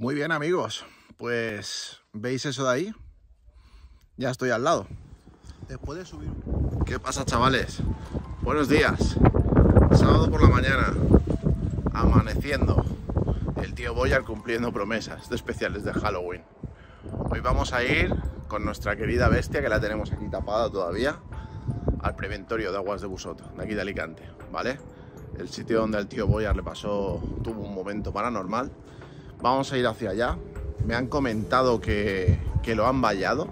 Muy bien amigos, pues ¿veis eso de ahí? Ya estoy al lado. Después de subir... ¿Qué pasa chavales? Buenos días. Sábado por la mañana, amaneciendo. El tío Boyar cumpliendo promesas de especiales de Halloween. Hoy vamos a ir con nuestra querida bestia, que la tenemos aquí tapada todavía, al preventorio de aguas de Busot, de aquí de Alicante, ¿vale? El sitio donde el tío Boyar le pasó, tuvo un momento paranormal. Vamos a ir hacia allá. Me han comentado que, que lo han vallado,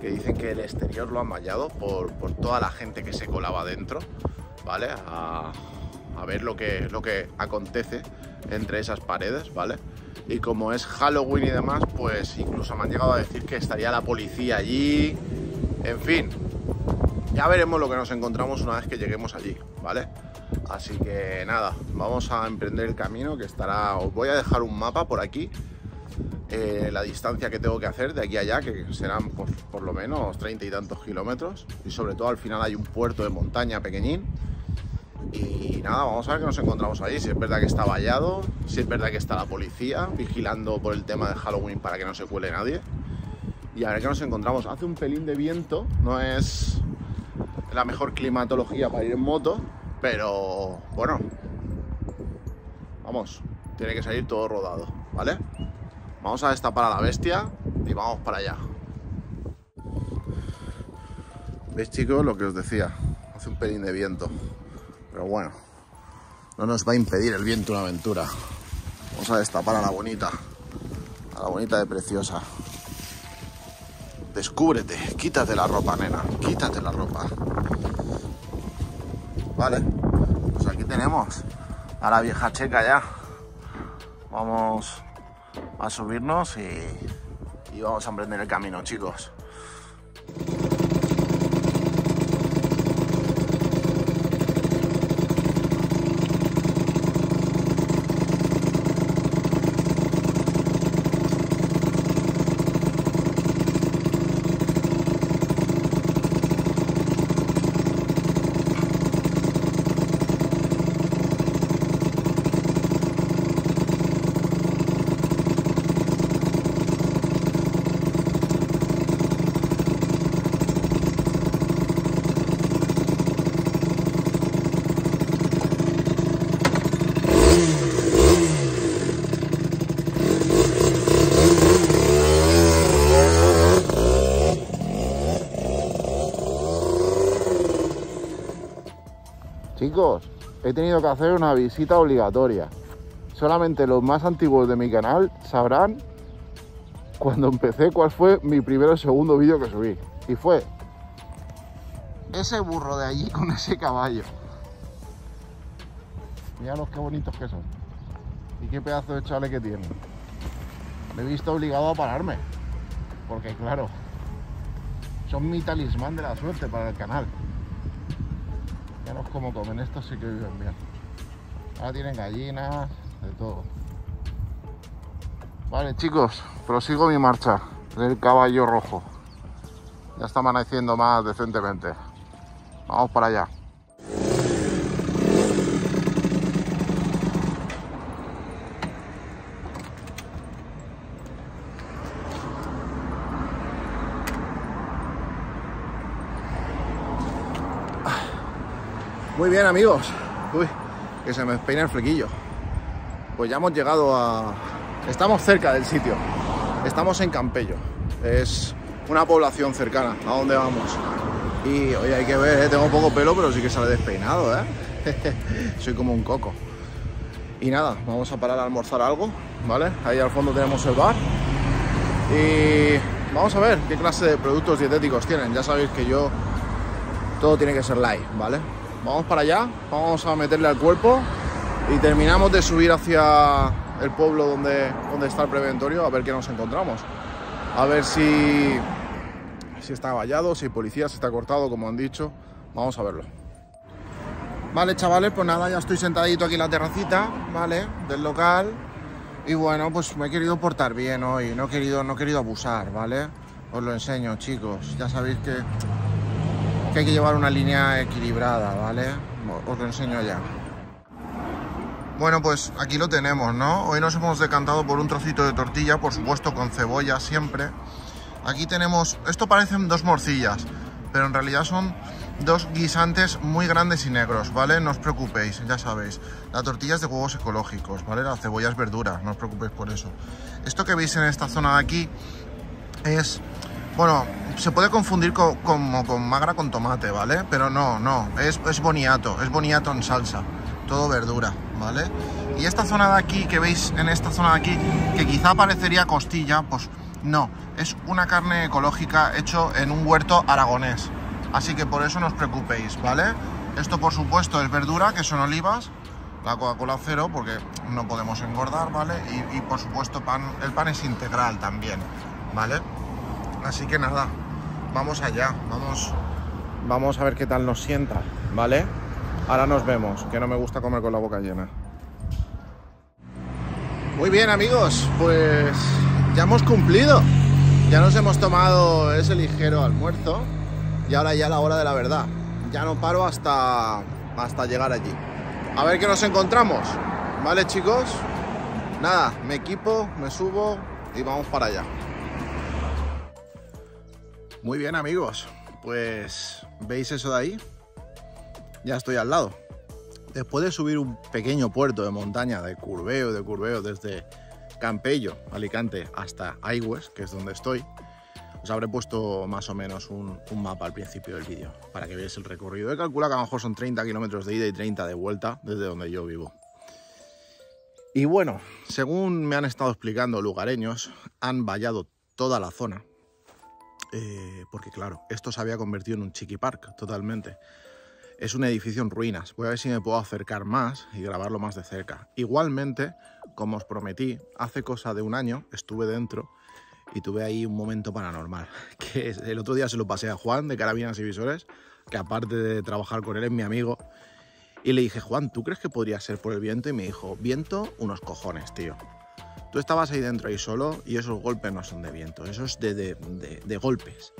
que dicen que el exterior lo han vallado por, por toda la gente que se colaba dentro, ¿vale? A, a ver lo que, lo que acontece entre esas paredes, ¿vale? Y como es Halloween y demás, pues incluso me han llegado a decir que estaría la policía allí. En fin, ya veremos lo que nos encontramos una vez que lleguemos allí, ¿vale? Así que nada, vamos a emprender el camino que estará... Os voy a dejar un mapa por aquí, eh, la distancia que tengo que hacer de aquí a allá, que serán por, por lo menos treinta y tantos kilómetros. Y sobre todo al final hay un puerto de montaña pequeñín y nada, vamos a ver qué nos encontramos ahí. Si es verdad que está vallado, si es verdad que está la policía vigilando por el tema de Halloween para que no se cuele nadie. Y a ver qué nos encontramos. Hace un pelín de viento, no es la mejor climatología para ir en moto, pero bueno, vamos, tiene que salir todo rodado, ¿vale? Vamos a destapar a la bestia y vamos para allá. ¿Veis chicos lo que os decía? Hace un pelín de viento. Pero bueno, no nos va a impedir el viento una aventura. Vamos a destapar a la bonita, a la bonita de preciosa. Descúbrete, quítate la ropa, nena, quítate la ropa. Vale, pues aquí tenemos a la vieja checa ya. Vamos a subirnos y, y vamos a emprender el camino, chicos. He tenido que hacer una visita obligatoria. Solamente los más antiguos de mi canal sabrán cuando empecé cuál fue mi primer o segundo vídeo que subí. Y fue ese burro de allí con ese caballo. Miraros qué bonitos que son. Y qué pedazo de chale que tienen. Me he visto obligado a pararme. Porque claro, son mi talismán de la suerte para el canal. Miraros cómo comen, estos sí que viven bien. Ahora tienen gallinas, de todo. Vale chicos, prosigo mi marcha del caballo rojo. Ya está amaneciendo más decentemente. Vamos para allá. Bien amigos. Uy, que se me despeina el flequillo. Pues ya hemos llegado a... Estamos cerca del sitio. Estamos en Campello. Es una población cercana a donde vamos. Y hoy hay que ver, ¿eh? tengo poco pelo, pero sí que sale despeinado, ¿eh? Soy como un coco. Y nada, vamos a parar a almorzar algo, ¿vale? Ahí al fondo tenemos el bar. Y vamos a ver qué clase de productos dietéticos tienen. Ya sabéis que yo todo tiene que ser light, ¿vale? Vamos para allá, vamos a meterle al cuerpo y terminamos de subir hacia el pueblo donde, donde está el preventorio a ver qué nos encontramos. A ver si, si está vallado, si hay policía, si está cortado, como han dicho. Vamos a verlo. Vale, chavales, pues nada, ya estoy sentadito aquí en la terracita, ¿vale? Del local. Y bueno, pues me he querido portar bien hoy, no he querido, no he querido abusar, ¿vale? Os lo enseño, chicos. Ya sabéis que, que hay que llevar una línea equilibrada, ¿vale? Os lo enseño ya. Bueno, pues aquí lo tenemos, ¿no? Hoy nos hemos decantado por un trocito de tortilla, por supuesto con cebolla siempre. Aquí tenemos, esto parecen dos morcillas, pero en realidad son dos guisantes muy grandes y negros, ¿vale? No os preocupéis, ya sabéis. La tortilla es de huevos ecológicos, ¿vale? La cebolla es verdura, no os preocupéis por eso. Esto que veis en esta zona de aquí es... Bueno, se puede confundir con, con magra con tomate, ¿vale? Pero no, no, es, boniato, es boniato en salsa, todo verdura, ¿vale? Y esta zona de aquí, que veis en esta zona de aquí, que quizá parecería costilla, pues no, es una carne ecológica hecho en un huerto aragonés, Así que por eso no os preocupéis, ¿vale? Esto por supuesto es verdura, que son olivas, la Coca-Cola cero, porque no podemos engordar, ¿vale? Y, por supuesto pan, el pan es integral también, ¿vale? Así que nada, vamos allá, vamos, vamos a ver qué tal nos sienta, ¿vale? Ahora nos vemos, que no me gusta comer con la boca llena. Muy bien amigos, pues ya hemos cumplido. Ya nos hemos tomado ese ligero almuerzo y ahora ya la hora de la verdad. Ya no paro hasta, hasta llegar allí. A ver qué nos encontramos. ¿Vale, chicos? Nada, me equipo, me subo y vamos para allá. Muy bien, amigos. Pues, ¿veis eso de ahí? Ya estoy al lado. Después de subir un pequeño puerto de montaña de curveo, de curveo desde Campello, Alicante, hasta Aigües, que es donde estoy, os habré puesto más o menos un, mapa al principio del vídeo para que veáis el recorrido. He calculado que a lo mejor son 30 kilómetros de ida y 30 de vuelta desde donde yo vivo. Y bueno, según me han estado explicando lugareños, han vallado toda la zona. Eh, porque claro, esto se había convertido en un chiqui park totalmente. Es un edificio en ruinas. Voy a ver si me puedo acercar más y grabarlo más de cerca. Igualmente, como os prometí, hace cosa de un año estuve dentro y tuve ahí un momento paranormal. Que el otro día se lo pasé a Juan de Carabinas y Visores, que aparte de trabajar con él es mi amigo. Y le dije, Juan, ¿tú crees que podría ser por el viento? Y me dijo, viento, unos cojones, tío. Tú estabas ahí dentro ahí solo y esos golpes no son de viento, esos de, de, de golpes.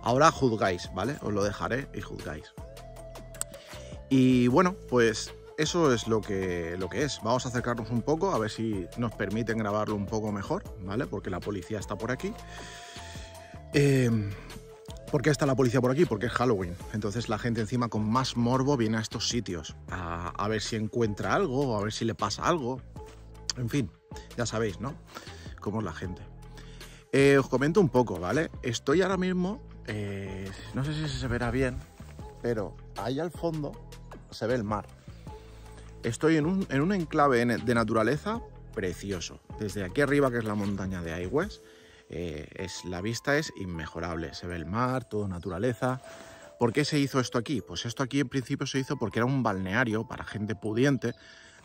Ahora juzgáis, ¿vale? Os lo dejaré y juzgáis. Y bueno, pues eso es lo que, lo que es. Vamos a acercarnos un poco a ver si nos permiten grabarlo un poco mejor, ¿vale? Porque la policía está por aquí. Eh, ¿Por qué está la policía por aquí? Porque es Halloween. Entonces la gente encima con más morbo viene a estos sitios a, ver si encuentra algo, a ver si le pasa algo. En fin, ya sabéis, ¿no? Cómo es la gente. Eh, os comento un poco, ¿vale? Estoy ahora mismo, eh, no sé si se verá bien, pero ahí al fondo se ve el mar. Estoy en un, enclave de naturaleza precioso. Desde aquí arriba, que es la montaña de Aigües, eh, es, la vista es inmejorable. Se ve el mar, todo naturaleza. ¿Por qué se hizo esto aquí? Pues esto aquí en principio se hizo porque era un balneario para gente pudiente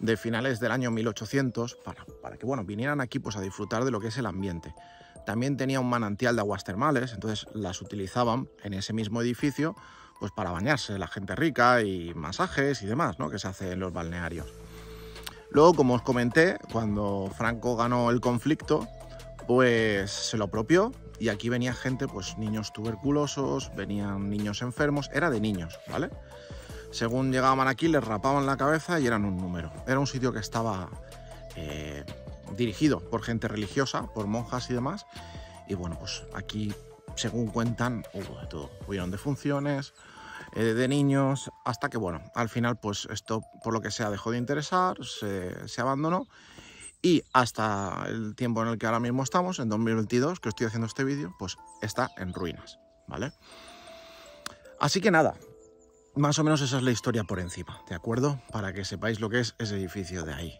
de finales del año 1800 para, para que bueno, vinieran aquí pues, a disfrutar de lo que es el ambiente. También tenía un manantial de aguas termales, entonces las utilizaban en ese mismo edificio pues para bañarse, la gente rica y masajes y demás, ¿no? Que se hace en los balnearios. Luego, como os comenté, cuando Franco ganó el conflicto, pues se lo apropió y aquí venía gente, pues niños tuberculosos, venían niños enfermos, era de niños, ¿vale? Según llegaban aquí, les rapaban la cabeza y eran un número. Era un sitio que estaba eh, dirigido por gente religiosa, por monjas y demás. Y bueno, pues aquí, según cuentan, hubo de todo. Hubieron defunciones, eh, de niños, hasta que, bueno, al final, pues esto, por lo que sea, dejó de interesar, se, abandonó y hasta el tiempo en el que ahora mismo estamos, en 2022, que estoy haciendo este vídeo, pues está en ruinas, ¿vale? Así que nada, más o menos esa es la historia por encima, ¿de acuerdo? Para que sepáis lo que es ese edificio de ahí.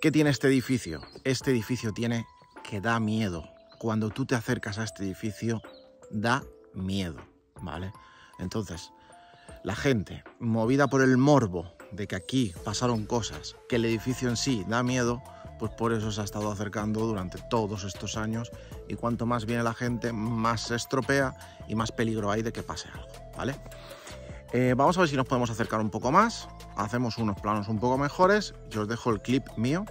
¿Qué tiene este edificio? Este edificio tiene que da miedo. Cuando tú te acercas a este edificio, da miedo, ¿vale? Entonces, la gente, movida por el morbo de que aquí pasaron cosas, que el edificio en sí da miedo, pues por eso se ha estado acercando durante todos estos años y cuanto más viene la gente, más se estropea y más peligro hay de que pase algo, ¿vale? Eh, vamos a ver si nos podemos acercar un poco más, hacemos unos planos un poco mejores y os dejo el clip mío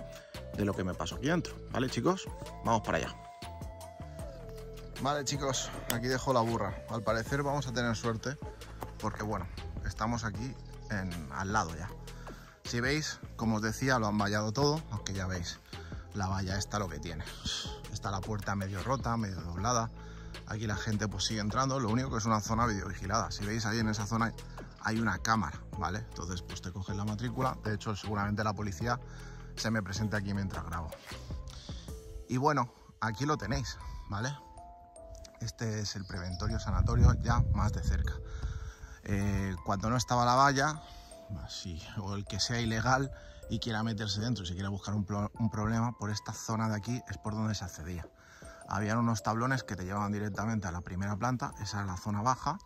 de lo que me pasó aquí dentro, ¿vale chicos? Vamos para allá. Vale chicos, aquí dejo la burra. Al parecer vamos a tener suerte porque bueno, estamos aquí en, al lado ya. Si veis, como os decía, lo han vallado todo, aunque ya veis, la valla está lo que tiene. Está la puerta medio rota, medio doblada. Aquí la gente pues sigue entrando, lo único que es una zona videovigilada. Si veis ahí en esa zona hay una cámara, ¿vale? Entonces pues te coges la matrícula, de hecho seguramente la policía se me presenta aquí mientras grabo. Y bueno, aquí lo tenéis, ¿vale? Este es el preventorio sanatorio ya más de cerca. Eh, cuando no estaba la valla, o el que sea ilegal y quiera meterse dentro, si quiere buscar un, problema, por esta zona de aquí es por donde se accedía. Habían unos tablones que te llevaban directamente a la primera planta, esa es la zona baja.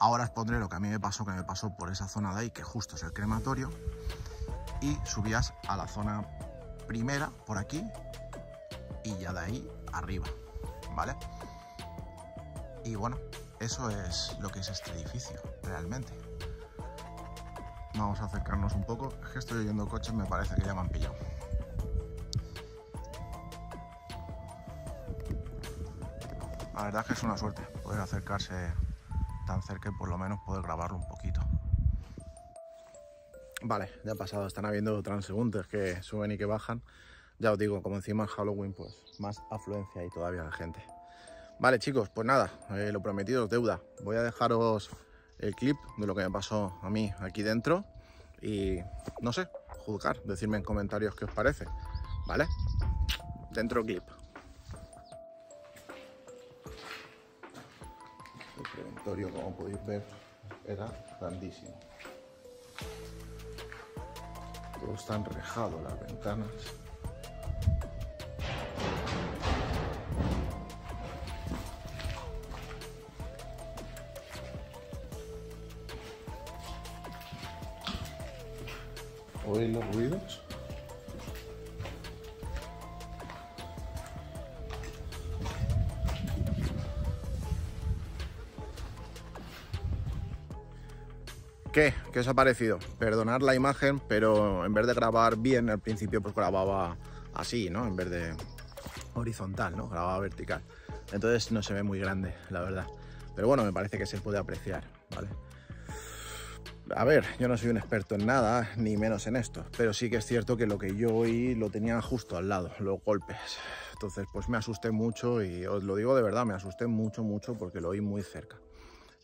Ahora os pondré lo que a mí me pasó, que me pasó por esa zona de ahí, que justo es el crematorio. Y subías a la zona primera, por aquí, y ya de ahí arriba, ¿vale? Y bueno, eso es lo que es este edificio, realmente. Vamos a acercarnos un poco. Es que estoy oyendo coches, me parece que ya me han pillado. La verdad es que es una suerte poder acercarse tan cerca y por lo menos poder grabarlo un poquito. Vale, ya ha pasado. Están habiendo transeúntes que suben y que bajan. Ya os digo, como encima es Halloween, pues más afluencia hay todavía de gente. Vale, chicos, pues nada, eh, lo prometido es deuda. Voy a dejaros el clip de lo que me pasó a mí aquí dentro y no sé, juzgar, decirme en comentarios qué os parece, ¿vale? Dentro clip. Como podéis ver, era grandísimo. Todo está enrejado, las ventanas. ¿Qué? ¿Qué os ha parecido? Perdonar la imagen, pero en vez de grabar bien, al principio pues grababa así, ¿no? En vez de horizontal, ¿no? Grababa vertical. Entonces no se ve muy grande, la verdad. Pero bueno, me parece que se puede apreciar, ¿vale? A ver, yo no soy un experto en nada, ni menos en esto, pero sí que es cierto que lo que yo oí lo tenía justo al lado, los golpes. Entonces, pues me asusté mucho y os lo digo de verdad, me asusté mucho, mucho porque lo oí muy cerca.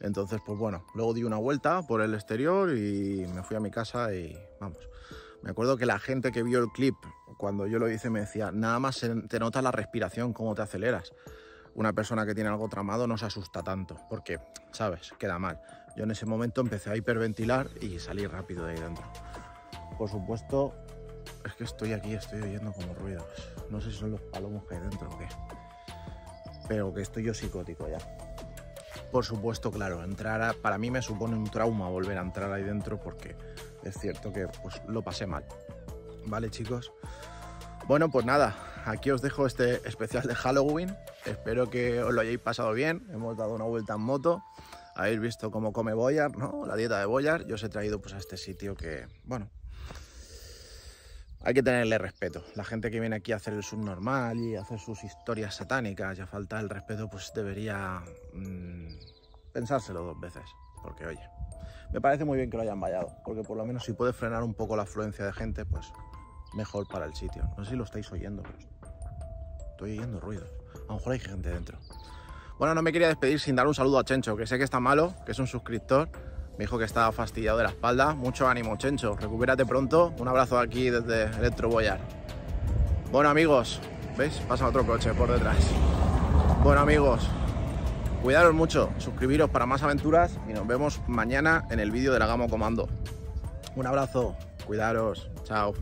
Entonces, pues bueno, luego di una vuelta por el exterior y me fui a mi casa y vamos. Me acuerdo que la gente que vio el clip cuando yo lo hice me decía, nada más te nota la respiración, cómo te aceleras. Una persona que tiene algo tramado no se asusta tanto, porque, ¿sabes? Queda mal. Yo en ese momento empecé a hiperventilar y salí rápido de ahí dentro. Por supuesto, es que estoy aquí, estoy oyendo como ruidos. No sé si son los palomos que hay dentro o qué. Pero que estoy yo psicótico ya. Por supuesto, claro, entrar para mí me supone un trauma volver a entrar ahí dentro porque es cierto que pues, lo pasé mal. ¿Vale, chicos? Bueno, pues nada, aquí os dejo este especial de Halloween. Espero que os lo hayáis pasado bien. Hemos dado una vuelta en moto habéis visto cómo come Boyar, ¿no? La dieta de Boyar. Yo os he traído pues a este sitio que, bueno, hay que tenerle respeto. La gente que viene aquí a hacer el subnormal y hacer sus historias satánicas y a falta el respeto, pues debería mmm, pensárselo dos veces. Porque, oye, me parece muy bien que lo hayan vallado, porque por lo menos si puede frenar un poco la afluencia de gente, pues mejor para el sitio. No sé si lo estáis oyendo, pero estoy oyendo ruidos. A lo mejor hay gente dentro. Bueno, no me quería despedir sin dar un saludo a Chencho, que sé que está malo, que es un suscriptor. Me dijo que estaba fastidiado de la espalda. Mucho ánimo, Chencho. Recupérate pronto. Un abrazo aquí desde Electro Boyar. Bueno, amigos, ¿veis? Pasa otro coche por detrás. Bueno, amigos, cuidaros mucho. Suscribiros para más aventuras y nos vemos mañana en el vídeo de la Gamo Comando. Un abrazo. Cuidaros. Chao.